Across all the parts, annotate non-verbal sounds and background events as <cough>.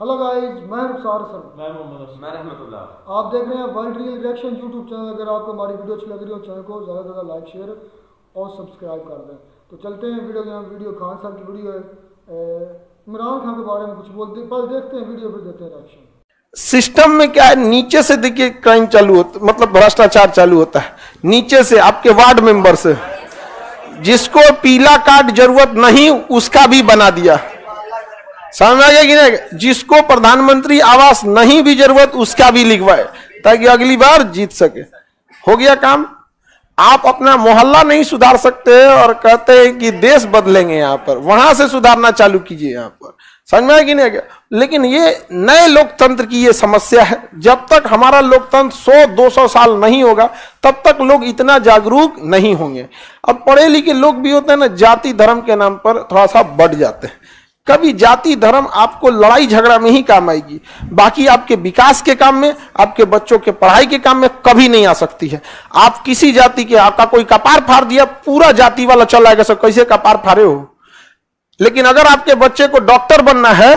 Hello guys मैं रुखसार sir. मैं मोहम्मद मैं रहमतुल्लाह। आप देख रहे हैं world real reaction YouTube channel अगर आपको हमारी वीडियो अच्छी लग रही हो चैनल को ज़्यादा से ज़्यादा लाइक शेयर और सब्सक्राइब कर दें। तो चलते हैं वीडियो में वीडियो खान साहब की वीडियो है। इमरान खान के बारे में कुछ बोलते पहले देखते हैं वीडियो फिर देते हैं रिएक्शन सिस्टम में क्या है? नीचे से देखिए क्राइम चालू होता मतलब भ्रष्टाचार चालू होता है। नीचे से आपके वार्ड मेंबर से। जिसको पीला कार्ड ज़रूरत नहीं उसका भी बना दिया। समझ में कि नहीं जिसको प्रधानमंत्री आवास नहीं भी ज़रूरत, उसका भी लिखवाए, ताकि अगली बार जीत सके। हो गया काम। आप अपना मोहल्ला नहीं सुधार सकते और कहते हैं कि देश बदलेंगे यहाँ पर। वहाँ से सुधारना चालू कीजिए यहाँ पर। समझ में कि नहीं गया लेकिन ये नए लोकतंत्र की ये समस्या है। जब तक हमारा लोकतंत्र 100-200 साल नहीं होगा, तब तक लोग इतना जागरूक नहीं होंगे। अब पढ़े लिखे लोग भी होते हैं ना, जाति, धर्म के नाम पर थोड़ा सा बढ़ जाते हैं। कभी जाति, धर्म आपको लड़ाई झगड़ा में ही काम आएगी। बाकी आपके विकास के काम में, आपके बच्चों के पढ़ाई के काम में कभी नहीं आ सकती है। आप किसी जाति के, आपका कोई कपार फाड़ दिया, पूरा जाति वाला चल आएगा सब कैसे कपार फाड़े हो? लेकिन अगर आपके बच्चे को डॉक्टर बनना है,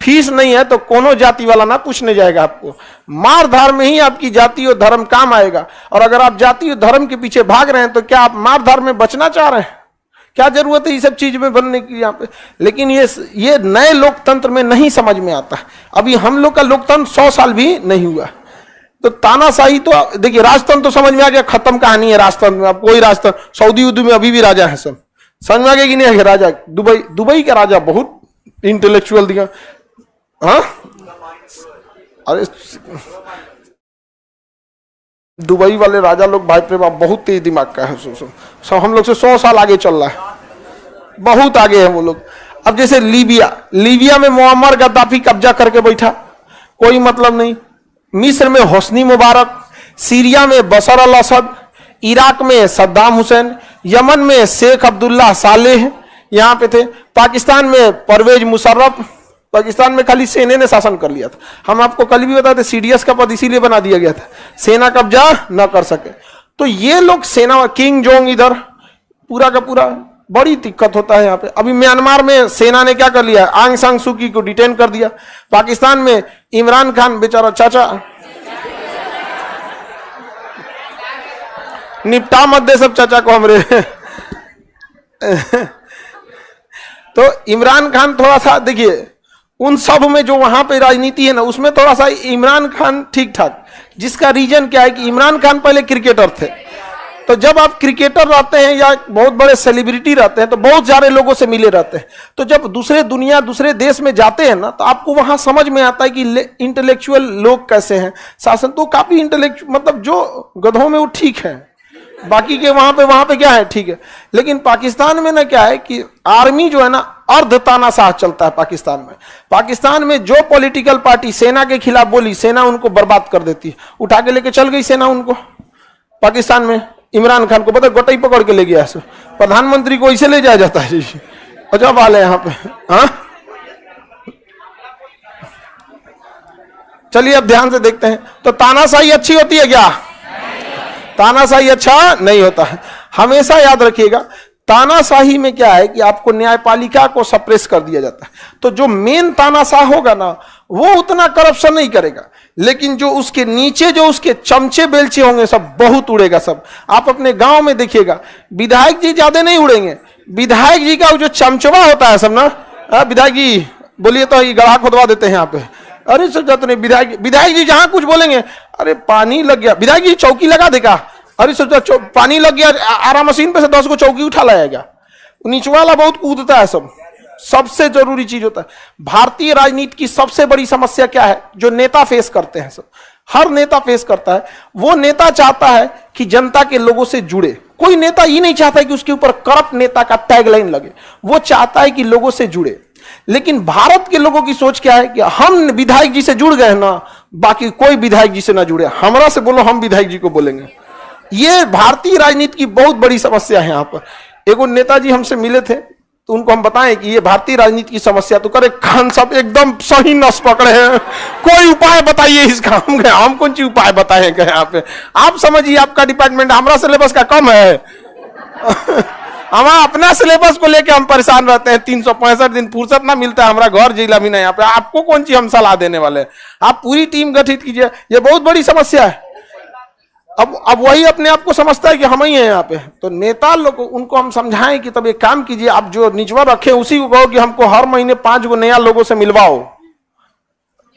फ़ीस नहीं है तो कोनो जाति वाला ना पूछने जाएगा आपको। मार धार में ही आपकी जाति और धर्म काम आएगा। और अगर आप जाति और धर्म के पीछे भाग रहे हैं तो क्या आप मार धार में बचना चाह रहे हैं? क्या ज़रूरत है ये सब चीज़ में बनने की यहाँ पे? लेकिन ये ये नए लोकतंत्र में नहीं समझ में आता। अभी हम लोग का लोकतंत्र सौ साल भी नहीं हुआ। तो तानाशाही तो देखिए, राजतंत्र तो समझ में आ गया, खत्म कहानी है राजतंत्र में। अब कोई राजतंत्र, सऊदी उद्दू में अभी भी राजा है सब। समझ में आ गया कि नहीं? राजा, दुबई दुबई का राजा बहुत इंटेलेक्चुअल दिया। हाँ? अरे दुबई वाले राजा लोग भाई पे बहुत तेज दिमाग का है सो, हम लोग से सौ साल आगे चल रहा है। बहुत आगे है वो लोग। अब जैसे लीबिया लीबिया में मोहम्मद गद्दाफी कब्जा करके बैठा। कोई मतलब नहीं। मिस्र में होसनी मुबारक, सीरिया में बसर अल असद, इराक में सद्दाम हुसैन, यमन में शेख अब्दुल्ला सालेह यहाँ पे थे, पाकिस्तान में परवेज मुशर्रफ पाकिस्तान में खाली सेना ने शासन कर लिया था। हम आपको कल भी बताते, सीडीएस का पद इसीलिए बना दिया गया था। सेना कब्जा न कर सके। तो ये लोग सेना, किंग जोंग इधर, पूरा का पूरा, बड़ी दिक्कत होता है यहाँ पे। अभी म्यांमार में सेना ने क्या कर लिया? आंग सांग सुकी को डिटेन कर दिया। पाकिस्तान में इमरान खान, बेचारा चाचा। निपटा मत दे सब चाचा को हमरे। <laughs> तो इमरान खान थोड़ा सा, देखिए उन सब में जो वहाँ पे राजनीति है ना, उसमें थोड़ा सा इमरान खान ठीक ठाक जिसका रीजन क्या है कि इमरान खान पहले क्रिकेटर थे। तो जब आप क्रिकेटर रहते हैं या बहुत बड़े सेलिब्रिटी रहते हैं तो बहुत सारे लोगों से मिले रहते हैं। तो जब दूसरे दुनिया, दूसरे देश में जाते हैं ना तो आपको वहाँ समझ में आता है कि इंटेलेक्चुअल लोग कैसे हैं। शासन तो काफ़ी इंटेलेक्चुअल मतलब जो गधों में वो ठीक है। बाकी के वहाँ पे वहाँ पे क्या है? ठीक है। लेकिन पाकिस्तान में ना क्या है कि आर्मी जो है ना, अर्ध तानाशाह चलता है पाकिस्तान में। पाकिस्तान में जो पॉलिटिकल पार्टी सेना के खिलाफ बोली, सेना उनको बर्बाद कर देती है। उठा के लेके चल गई सेना उनको। पाकिस्तान में इमरान खान को पता गोटाई पकड़ के ले गया प्रधानमंत्री को इसे ले जाया जाता है। जी अच्छा वाल है यहाँ पे। हाँ? चलिए, अब ध्यान से देखते हैं। तो तानाशाही अच्छी होती है क्या? तानाशाही अच्छा नहीं होता है। हमेशा याद रखिएगा, तानाशाही में क्या है कि आपको न्यायपालिका को सप्रेस कर दिया जाता है। तो जो मेन तानाशाह होगा ना, वो उतना करप्शन नहीं करेगा। लेकिन जो उसके नीचे, जो उसके चमचे बेलचे होंगे, सब बहुत उड़ेगा सब। आप अपने गाँव में देखिएगा, विधायक जी ज़्यादा नहीं उड़ेंगे। विधायक जी का जो चमचवा होता है सब ना विधायक जी, बोलिए तो ये गढ़ा खोदवा देते हैं यहाँ पे। अरे सर जाते नहीं, विधायक विधायक जी जहाँ कुछ बोलेंगे। अरे पानी लग गया। विधायक जी चौकी लगा देगा। अरे सोचा पानी लग गया, आरा मशीन पे से दस को चौकी उठा लाएगा नीचे वाला बहुत कूदता है सब। सबसे ज़रूरी चीज़ होता है। भारतीय राजनीति की सबसे बड़ी समस्या क्या है? जो नेता फेस करते हैं सब। हर नेता फेस करता है। वो नेता चाहता है कि जनता के लोगों से जुड़े। कोई नेता ये नहीं चाहता कि उसके ऊपर करप्ट नेता का टैगलाइन लगे। वो चाहता है कि लोगों से जुड़े। लेकिन भारत के लोगों की सोच क्या है कि हम विधायक जी से जुड़ गए ना, बाकी कोई विधायक जी से ना जुड़े। हमारा से बोलो, हम विधायक जी को बोलेंगे। ये भारतीय राजनीति की बहुत बड़ी समस्या है यहाँ पर। एगो नेताजी हमसे मिले थे तो उनको हम बताएँ कि ये भारतीय राजनीति की समस्या तो करे, खान साहब एकदम सही नस पकड़े हैं। कोई उपाय बताइए इसका हम गए हम कौन सी उपाय बताए यहाँ पे? आप समझिए, आपका डिपार्टमेंट हमारा सिलेबस का कम है। <laughs> हमारा अपना सिलेबस को लेके हम परेशान रहते हैं, तीन सौ पैंसठ दिन फुर्सत ना मिलता है हमारा घर जिला भी नहीं यहाँ पे। आपको कौन सी हम सलाह देने वाले आप पूरी टीम गठित कीजिए, ये बहुत बड़ी समस्या है। अब अब वही अपने आप को समझता है कि हम ही हैं यहाँ पे। तो नेता लोग, उनको हम समझाएँ कि तब एक काम कीजिए, आप जो निचवा रखे, उसी को कहो कि हमको हर महीने पाँच गो नया लोगों से मिलवाओ।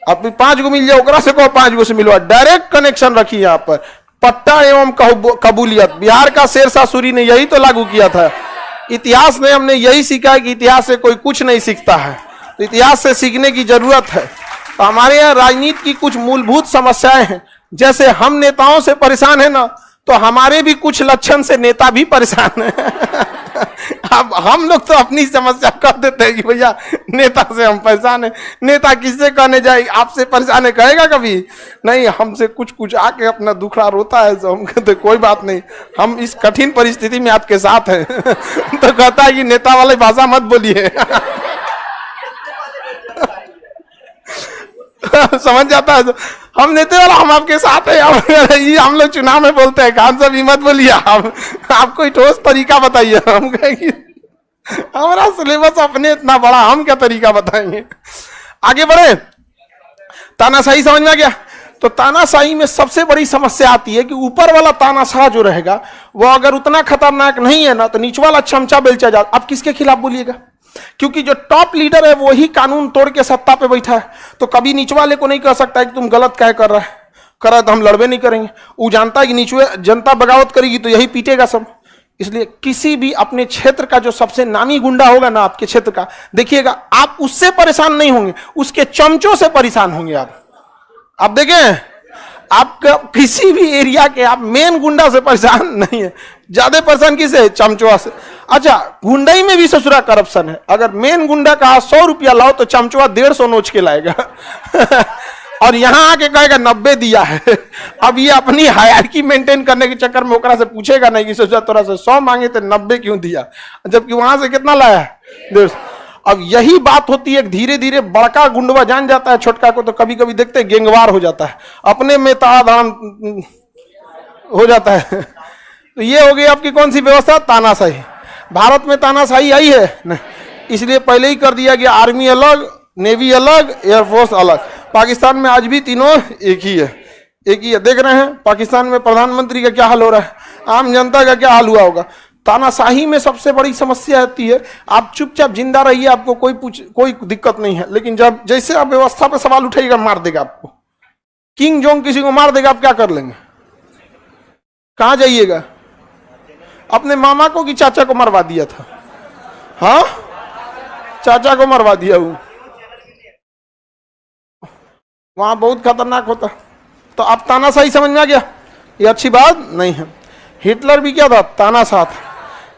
भी पाँच गो मिल जाए, ओकरा से कहो पाँच गो से मिलवाओ। डायरेक्ट कनेक्शन रखिए यहाँ पर। पट्टा एवं कबूलियत। बिहार का शेरशाह सूरी ने यही तो लागू किया था। इतिहास ने हमने यही सीखा कि इतिहास से कोई कुछ नहीं सीखता है। तो इतिहास से सीखने की ज़रूरत है। तो हमारे यहाँ राजनीति की कुछ मूलभूत समस्याएँ हैं। जैसे हम नेताओं से परेशान है ना तो हमारे भी कुछ लक्षण से नेता भी परेशान है। <laughs> अब हम लोग तो अपनी समस्या कर देते हैं कि भैया, नेता से हम परेशान है। नेता किससे कहने जाए? आपसे परेशान है, कहेगा कभी? नहीं, हमसे कुछ कुछ आके अपना दुखड़ा रोता है तो हम कहते कोई बात नहीं, हम इस कठिन परिस्थिति में आपके साथ हैं। <laughs> तो कहता है कि नेता वाली भाषा मत बोलिए। <laughs> <laughs> समझ जाता है? हम नेते वाला हम आपके साथ है। हम <laughs> ये हम लोग चुनाव में बोलते हैं, खान साहब, ये मत बोलिए आप। आप कोई ठोस तरीका बताइए। <laughs> हम कहेंगे, हमारा सिलेबस अपने इतना बड़ा, हम क्या तरीका बताएँगे? आगे बढ़े। तानाशाही समझ में आ गया? तो तानाशाही में सबसे बड़ी समस्या आती है कि ऊपर वाला तानाशाह जो रहेगा, वो अगर उतना खतरनाक नहीं है ना तो नीचे वाला चमचा बेलचा जा आप किसके खिलाफ बोलिएगा? क्योंकि जो टॉप लीडर है, वही कानून तोड़ के सत्ता पे बैठा है। तो कभी नीच वाले को नहीं कह सकता है कि तुम गलत क्या कर रहा है। कर रहा तो हम लड़बे नहीं करेंगे। वो जानता है कि नीचवे, जनता बगावत करेगी तो यही पीटेगा सब। इसलिए किसी भी अपने क्षेत्र का जो सबसे नामी गुंडा होगा ना आपके क्षेत्र का, देखिएगा, आप उससे परेशान नहीं होंगे। उसके चमचों से परेशान होंगे आप। आप देखें आपका किसी भी एरिया के आप मेन गुंडा से परेशान नहीं है। ज़्यादा परेशान किसे? चमचुआ से। अच्छा गुंडाई में भी ससुरा करप्शन है। अगर मेन गुंडा का सौ रुपया लाओ तो चमचुआ डेढ़ सौ नोच के लाएगा। <laughs> और यहाँ आके कहेगा, नब्बे दिया है। <laughs> अब ये अपनी हायरकी मेंटेन करने के चक्कर में ओकरा से पूछेगा नहीं कि सोचा तोरा से सौ मांगे तो नब्बे क्यों दिया? जबकि वहाँ से कितना लाया है? डेढ़ सौ। अब यही बात होती है धीरे धीरे बड़का गुंडवा जान जाता है, छोटका को तो कभी कभी देखते हैं, गेंगवार हो जाता है। अपने में ताधाम हो जाता है। <laughs> तो ये हो गई आपकी कौन सी व्यवस्था? तानाशाही। भारत में तानाशाही आई है? नहीं। इसलिए पहले ही कर दिया गया, आर्मी अलग, नेवी अलग, एयरफोर्स अलग। पाकिस्तान में आज भी तीनों एक ही है। एक ही है। देख रहे हैं, पाकिस्तान में प्रधानमंत्री का क्या हाल हो रहा है? आम जनता का क्या हाल हुआ होगा? तानाशाही में सबसे बड़ी समस्या आती है। आप चुपचाप ज़िंदा रहिए, आपको कोई पूछ, कोई दिक्कत नहीं है। लेकिन जब, जैसे आप व्यवस्था पर सवाल उठाइएगा मार देगा आपको। किंग जोंग किसी को मार देगा, आप क्या कर लेंगे? कहा जाइएगा? अपने मामा को कि चाचा को मरवा दिया था? हाँ? चाचा को मरवा दिया वो वहाँ बहुत खतरनाक होता। तो आप तानाशाही समझ में आ गया? ये अच्छी बात नहीं है। हिटलर भी क्या था? तानाशाह था।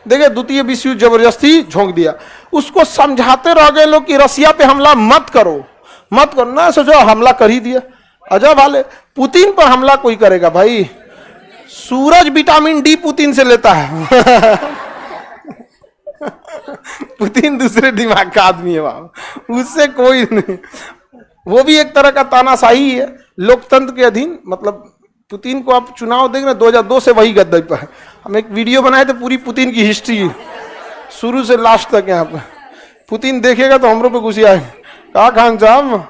देखिए द्वितीय विश्व युद्ध ज़बरदस्ती झोंक दिया। उसको समझाते रह गए लोग कि रसिया पे हमला मत करो। मत करो। ना सोचो, हमला कर ही दिया। अजब वाले, पुतिन पर हमला कोई करेगा भाई? सूरज विटामिन डी पुतिन से लेता है। <laughs> पुतिन दूसरे दिमाग का आदमी है वहाँ। उससे कोई नहीं। वो भी एक तरह का तानाशाही है। लोकतंत्र के अधीन मतलब पुतिन को आप चुनाव देख रहे दो हज़ार दो से वही गद्दे पर है। हम एक वीडियो बनाए थे पूरी पुतिन की हिस्ट्री। शुरू से लास्ट तक यहाँ पे। पुतिन देखेगा तो हमरों पे घुसी आए कहा खान साहब?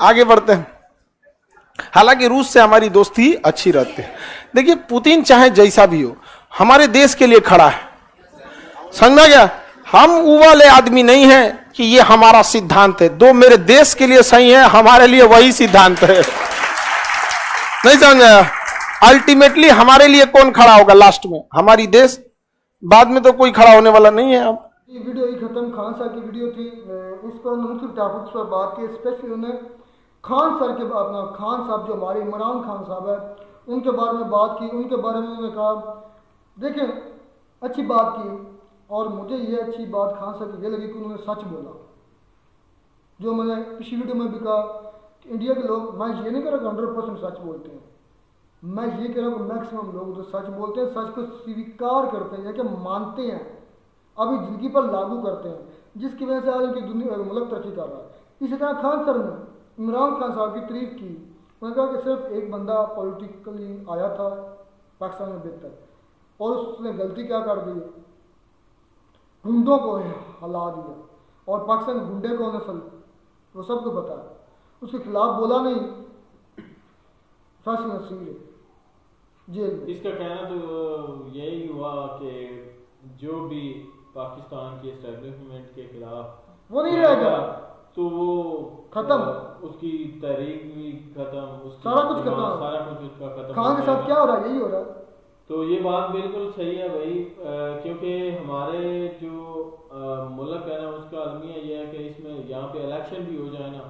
आगे बढ़ते हैं। हालाँकि रूस से हमारी दोस्ती अच्छी रहती है। देखिए, पुतिन चाहे जैसा भी हो, हमारे देश के लिए खड़ा है। समझ गया हम वो वाले आदमी नहीं है कि ये हमारा सिद्धांत है। दो मेरे देश के लिए सही है, हमारे लिए वही सिद्धांत है। नहीं समझ? अल्टीमेटली हमारे लिए कौन खड़ा होगा लास्ट में? हमारी देश? बाद में तो कोई खड़ा होने वाला नहीं है अब। ये वीडियो ही खत्म खान साहब की वीडियो थी। इस पर मुख्य टॉपिक्स पर बात की स्पेशली उन्हें खान सर के अपना खान साहब, जो हमारे इमरान खान साहब है, उनके बारे में बात की। उनके बारे में उन्होंने कहा, देखें, अच्छी बात की। और मुझे ये अच्छी बात खान साहब की ये लगी कि उन्होंने सच बोला। जो मैंने पिछली वीडियो में भी कहा कि इंडिया के लोग, मैं ये नहीं कह रहा कि हंड्रेड परसेंट सच बोलते हैं। मैं ये कह रहा हूँ मैक्सिमम लोग जो सच बोलते हैं, सच को स्वीकार करते हैं, या कि मानते हैं, अभी ज़िंदगी पर लागू करते हैं, जिसकी वजह से आज उनकी दुनिया मुल्क तरक्की कर रहा है। इसी तरह खान सर ने इमरान खान साहब की तारीफ़ की। उन्होंने कहा कि सिर्फ़ एक बंदा पॉलिटिकली आया था, पाकिस्तान में बेहतर, और उसने गलती क्या कर दी? गुंडों को हला दिया और पाकिस्तान के गुंडे को नस्ल वो सबको पता है। उसके खिलाफ बोला नहीं। फैसल नसीर है। जेल में। इसका कहना तो यही हुआ कि जो भी पाकिस्तान की एस्टेब्लिशमेंट के खिलाफ वो नहीं रहेगा। तो वो खत्म। उसकी तहरीक भी खत्म सारा कुछ हाँ, खत्म। सारा कुछ उसका खत्म खान के साथ क्या हो रहा है? यही हो रहा है। तो ये बात बिल्कुल सही है भाई क्योंकि हमारे जो मुल्क है ना उसका अलमिया ये है कि इसमें यहाँ पे इलेक्शन भी हो जाए ना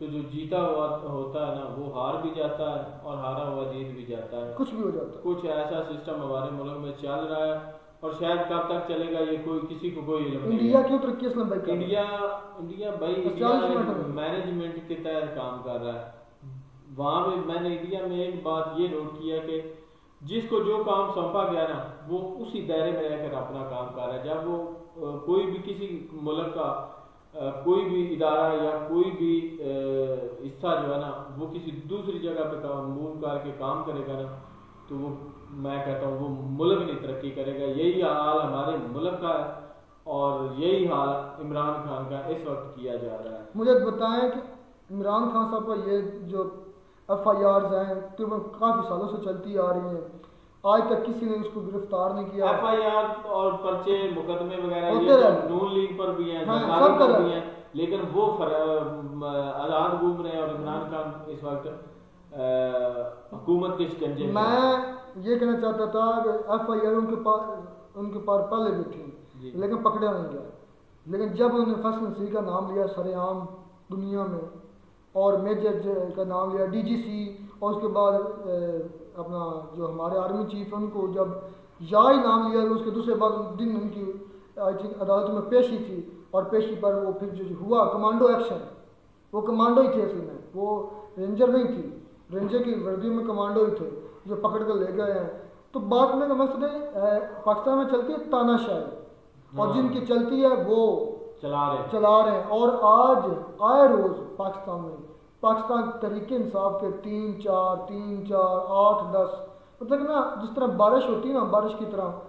तो जो जीता हुआ होता है ना वो हार भी जाता है और हारा हुआ जीत भी जाता है। कुछ भी हो जाता है। कुछ ऐसा सिस्टम हमारे मुल्क में चल रहा है और शायद कब तक चलेगा ये कोई किसी को कोई इल्म नहीं इंडिया क्यों तरक्की कर इंडिया इंडिया भाई मैनेजमेंट के तहत काम कर रहा है। वहाँ पे मैंने इंडिया में एक बात ये नोट किया कि जिसको जो काम सौंपा गया ना, वो उसी दायरे में रहकर अपना काम कर रहा है। जब वो कोई भी किसी मुल्क का कोई भी इदारा या कोई भी हिस्सा जो है ना, वो किसी दूसरी जगह पे काम मूव करके काम करेगा ना तो वो, मैं कहता हूँ, वो मुल्क नहीं तरक्की करेगा। यही हाल हमारे मुल्क का है और यही हाल इमरान खान का इस वक्त किया जा रहा है। मुझे बताएँ कि इमरान खान साहब पर ये जो एफ़ आई आर हैं तकरीबन काफ़ी सालों से चलती आ रही हैं। आज तक किसी ने उसको गिरफ़्तार नहीं किया। एफ़ आई आर और पर्चे मुकदमे वगैरह। तो नून लीग पर भी हैं हाँ, सब पर। भी हैं लेकिन वो आज़ाद घूम रहे हैं और इमरान खान इस वक्त हुकूमत के शिकंजे मैं ये कहना चाहता था कि एफ़ आई आर उनके पास उनके पास पहले भी थी लेकिन पकड़ा नहीं गया लेकिन जब उन्होंने फैसल नसीर का नाम लिया सरेआम दुनिया में और मेजर का नाम लिया डीजीसी और उसके बाद अपना जो हमारे आर्मी चीफ है उनको जब या ही नाम लिया उसके दूसरे बाद दिन उनकी आई थिंक अदालत में पेशी थी और पेशी पर वो फिर जो हुआ कमांडो एक्शन। वो कमांडो ही थे असल में वो रेंजर नहीं थी। रेंजर की वर्दी में कमांडो ही थे जो पकड़ कर ले गए हैं। तो बात में है पाकिस्तान में चलती है तानाशाही। और हाँ। जिनकी चलती है वो चला रहे चला रहे हैं। और आज आए रोज पाकिस्तान में पाकिस्तान तरीके इंसाफ के तीन, चार तीन, चार, आठ, दस। मतलब ना, जिस तरह बारिश होती है ना, बारिश की तरह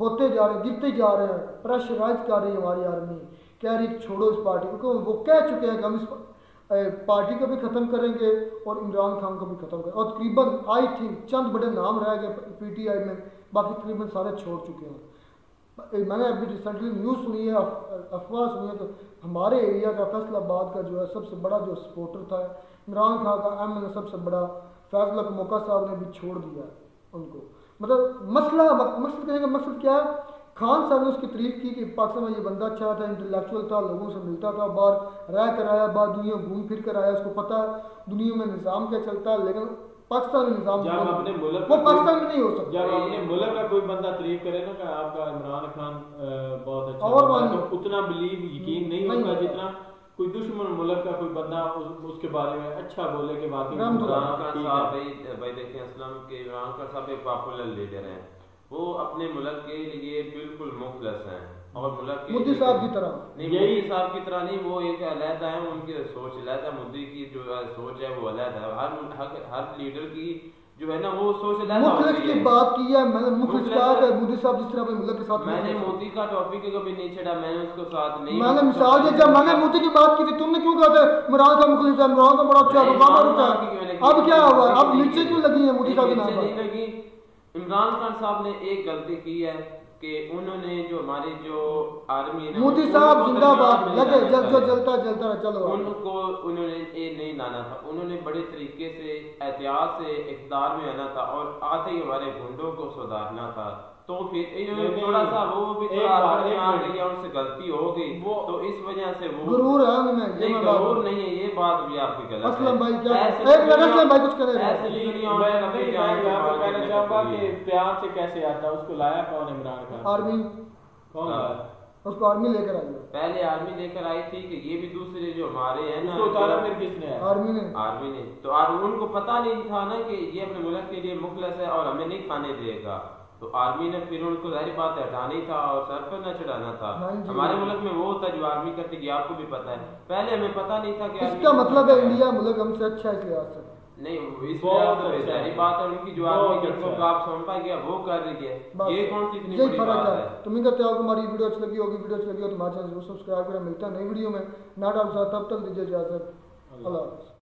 होते जा रहे गिरते जा रहे हैं प्रेशराइज कर रही है हमारी आर्मी कह रही छोड़ो इस पार्टी को वो कह चुके हैं कि हम इस पार्टी को भी ख़त्म करेंगे और इमरान खान को भी ख़त्म करेंगे और तकरीबन आई थिंक चंद बड़े नाम रह गए पीटीआई में, बाकी तकरीबन सारे छोड़ चुके हैं। मैंने अभी रिसेंटली न्यूज़ सुनी है अफवाह सुनी है तो हमारे एरिया का फैसलाबाद का जो है सबसे बड़ा जो सपोर्टर था, इमरान खान का एम एन सबसे बड़ा फैसला का मौका साहब ने भी छोड़ दिया उनको। मतलब मसला, मकसद कहने का मकसद क्या है? खान साहब ने उसकी तारीफ़ की कि पाकिस्तान में ये बंदा अच्छा था इंटेलेक्चुअल था, लोगों से मिलता था, बाहर रह कर आया, बाहर दुनिया घूम फिर कर आया, उसको पता है दुनिया में निज़ाम क्या चलता है, लेकिन पाकिस्तान में निज़ाम जब अपने मुल्क वो पाकिस्तान कोई- में नहीं हो सकता। जब अपने मुल्क का कोई बंदा तारीफ़ करे ना कि आपका इमरान खान बहुत अच्छा और है, तो उतना बिलीव यकीन नहीं नहीं होगा जितना कोई दुश्मन मुल्क का कोई बंदा उस, उसके बारे में अच्छा बोले कि वाकई इमरान इमरान खान साहब भाई भाई देखें असलम के इमरान खान साहब एक पॉपुलर लीडर हैं। वो अपने मुल्क के लिए बिल्कुल मुखलस हैं। और के मोदी साहब की तरह। नहीं यही- साहब की तरह नहीं वो एक अलहदा है उनकी सोच अलहदा की जो सोच है वो अलहदा है। हर हर, हर लीडर की जो है ना वो सोच अलहदा मुखलिस की बात की है मैंने मुखलिस है। मोदी साहब जिस तरह अपने मुल्क के साथ मैंने मोदी का टॉपिक कभी नहीं छेड़ा मैंने उसको साथ नहीं मैंने मिसाल दी जब मैंने मोदी की बात की थी तुमने क्यों कहा था इमरान का मुखलिस है इमरान का बड़ा अच्छा नहीं, ओबामा इमरान खान की क्यों है अब क्या हुआ? अब नीचे क्यों लगी है मोदी साहब के नाम नहीं पर लगी। इमरान खान साहब ने एक गलती की है कि उन्होंने जो हमारी जो आर्मी मोदी साहब जिंदाबाद। लगे जल जो जलता जलता रहे चलो। उनको उन्होंने ये नहीं लाना था। उन्होंने बड़े तरीके से एहतियात से इकदार में आना था और आते ही हमारे गुंडों को सुधारना था। तो फिर थोड़ा सा वो भी थोड़ा आ गया उनसे गलती हो गई। वो- तो इस वजह से वो गुरूर है उनमें नहीं गरूर नहीं है ये बात भी आपकी गलत है। असलम भाई क्या एक मिनट असलम भाई कुछ करे। ऐसे नहीं, मैं नहीं, मार्केट कहना चाहूँगा कि प्यार से कैसे आता है उसको लाया कौन इमरान खान आर्मी। कौन हाँ। उसको आर्मी लेकर आई। पहले आर्मी लेकर आई थी कि ये भी दूसरे जो हमारे हैं ना उतारा फिर किसने? आर्मी ने। आर्मी ने। तो आर उनको पता नहीं था ना कि ये अपने मुल्क के लिए मुखलस है और हमें नहीं खाने देगा। तो आर्मी ने फिर उनको ज़ाहिर बात है हटाना ही था और सर पर न चढ़ाना था। हाँ हमारे मुल्क में वो होता जो आर्मी करती है आपको भी पता है। पहले हमें पता नहीं था कि इसका मतलब है इंडिया मुल्क हमसे अच्छा है इस लिहाज से। नहीं इस से अच्छा है। बात है उनकी जो जिनको अच्छा सौंपा गया वो कर रही है। ये कौन सी इतनी बड़ी बात है। है? तो करते हैं हमारी वीडियो अच्छी लगी होगी वीडियो अच्छी लगी हो तो हमारे चैनल को सब्सक्राइब करें। मिलते हैं नई वीडियो में। आप तब तक दीजिए इजाज़त। अल्लाह